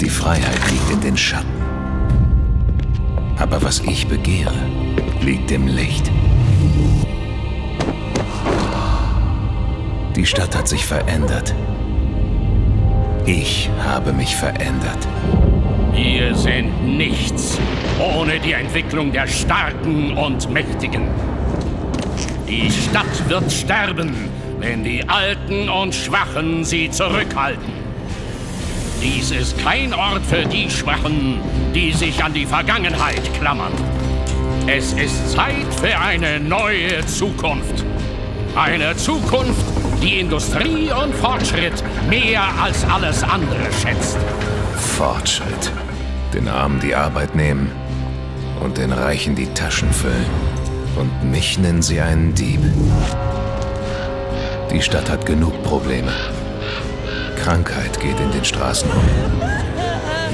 Die Freiheit liegt in den Schatten. Aber was ich begehre, liegt im Licht. Die Stadt hat sich verändert. Ich habe mich verändert. Wir sind nichts ohne die Entwicklung der Starken und Mächtigen. Die Stadt wird sterben, wenn die Alten und Schwachen sie zurückhalten. Dies ist kein Ort für die Schwachen, die sich an die Vergangenheit klammern. Es ist Zeit für eine neue Zukunft. Eine Zukunft, die Industrie und Fortschritt mehr als alles andere schätzt. Fortschritt. Den Armen die Arbeit nehmen und den Reichen die Taschen füllen. Und mich nennen sie einen Dieb. Die Stadt hat genug Probleme. Krankheit geht in den Straßen um.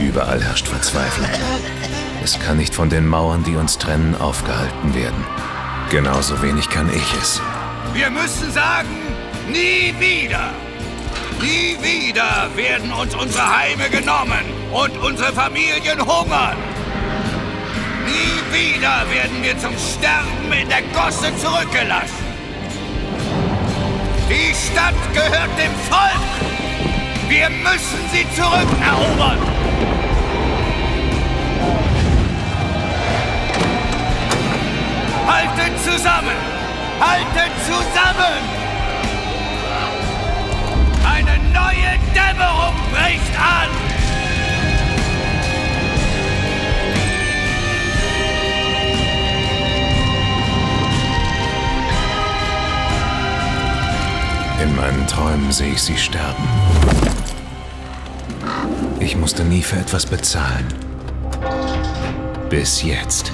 Überall herrscht Verzweiflung. Es kann nicht von den Mauern, die uns trennen, aufgehalten werden. Genauso wenig kann ich es. Wir müssen sagen, nie wieder. Nie wieder werden uns unsere Heime genommen und unsere Familien hungern. Nie wieder werden wir zum Sterben in der Gosse zurückgelassen. Die Stadt gehört dem Volk. Wir müssen sie zurückerobern. Haltet zusammen! Haltet zusammen! In meinen Träumen sehe ich sie sterben. Ich musste nie für etwas bezahlen. Bis jetzt.